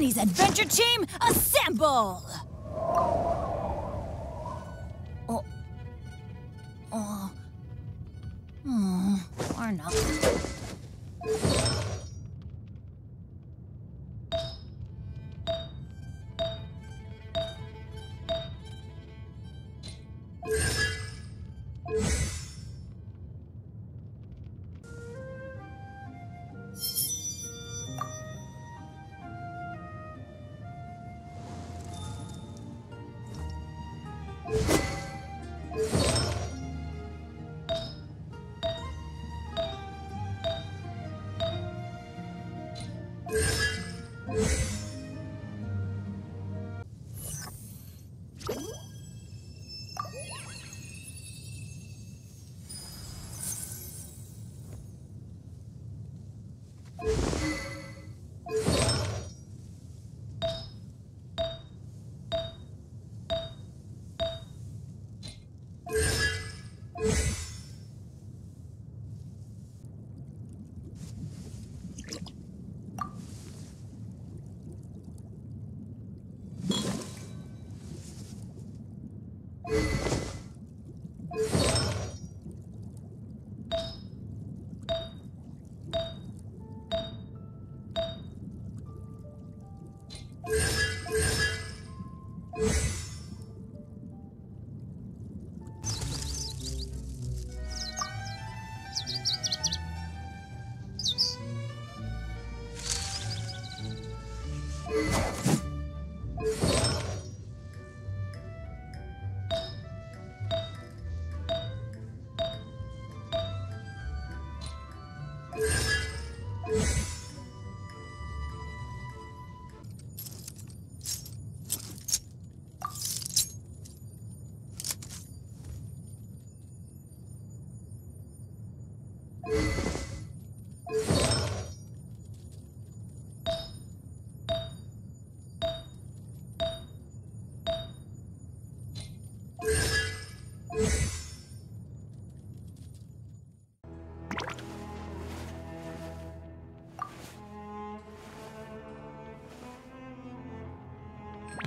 Kenny's adventure team, assemble! Oh. Oh. Oh, or not. You